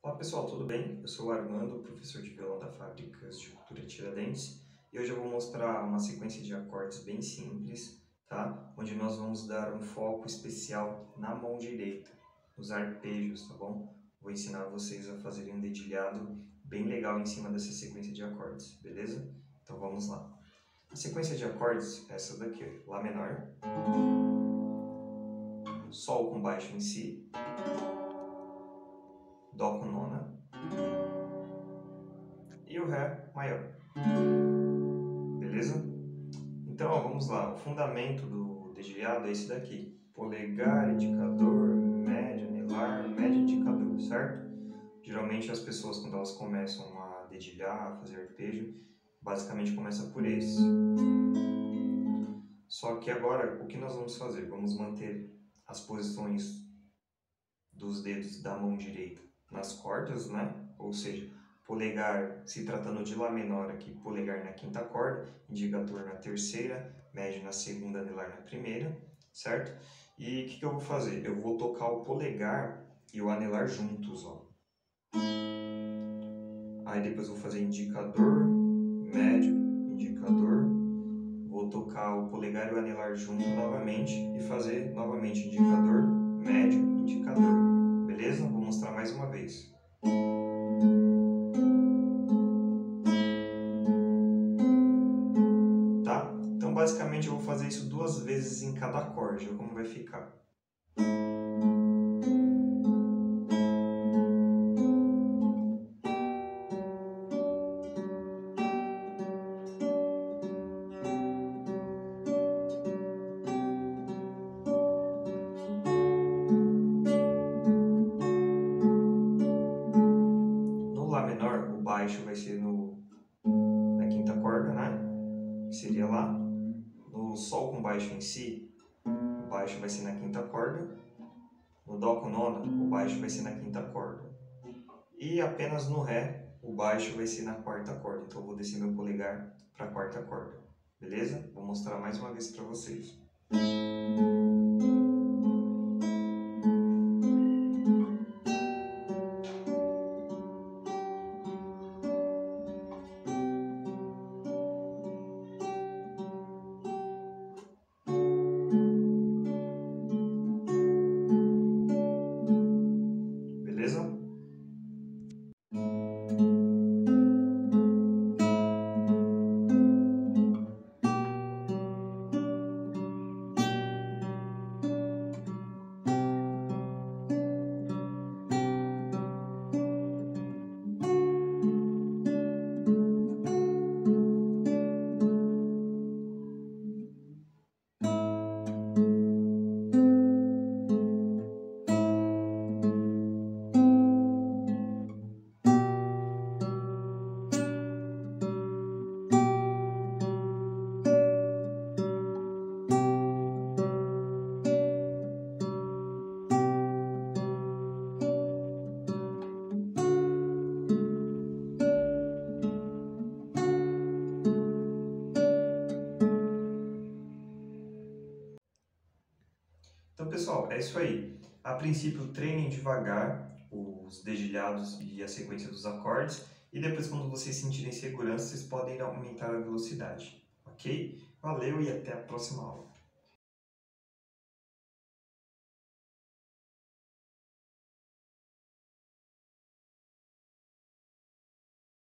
Olá pessoal, tudo bem? Eu sou o Armando, professor de violão da Fábricas de Cultura Tiradentes e hoje eu vou mostrar uma sequência de acordes bem simples, tá? Onde nós vamos dar um foco especial na mão direita, nos arpejos, tá bom? Vou ensinar vocês a fazerem um dedilhado bem legal em cima dessa sequência de acordes, beleza? Então vamos lá. A sequência de acordes é essa daqui, Lá menor, Sol com baixo em Si, Dó com nona e o Ré maior. Beleza? Então, ó, vamos lá. O fundamento do dedilhado é esse daqui. Polegar, indicador, médio, anelar, médio, indicador, certo? Geralmente as pessoas, quando elas começam a dedilhar, a fazer arpejo, basicamente começa por esse. Só que agora, o que nós vamos fazer? Vamos manter as posições dos dedos da mão direita nas cordas, né? Ou seja, polegar, se tratando de Lá menor aqui, polegar na quinta corda, indicador na terceira, médio na segunda, anelar na primeira, certo? E o que, que eu vou fazer? Eu vou tocar o polegar e o anelar juntos, ó. Aí depois vou fazer indicador, médio, indicador. Vou tocar o polegar e o anelar junto novamente e fazer novamente indicador, médio, indicador. Então, basicamente, eu vou fazer isso duas vezes em cada acorde. Como vai ficar. baixo vai ser no, na quinta corda, né? Que seria lá. Sol com baixo em Si, o baixo vai ser na quinta corda. No Dó com nona, o baixo vai ser na quinta corda. E apenas no Ré, o baixo vai ser na quarta corda. Então eu vou descer meu polegar para a quarta corda. Beleza? Vou mostrar mais uma vez para vocês. Então, pessoal, é isso aí. A princípio, treinem devagar os dedilhados e a sequência dos acordes, e depois, quando vocês sentirem segurança, vocês podem aumentar a velocidade, ok? Valeu e até a próxima aula.